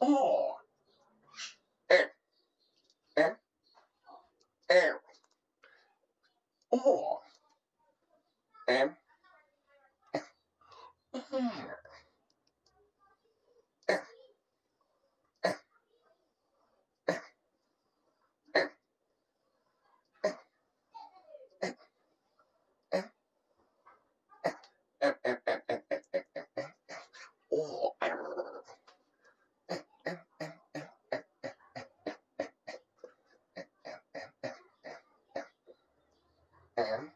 Oh. Error.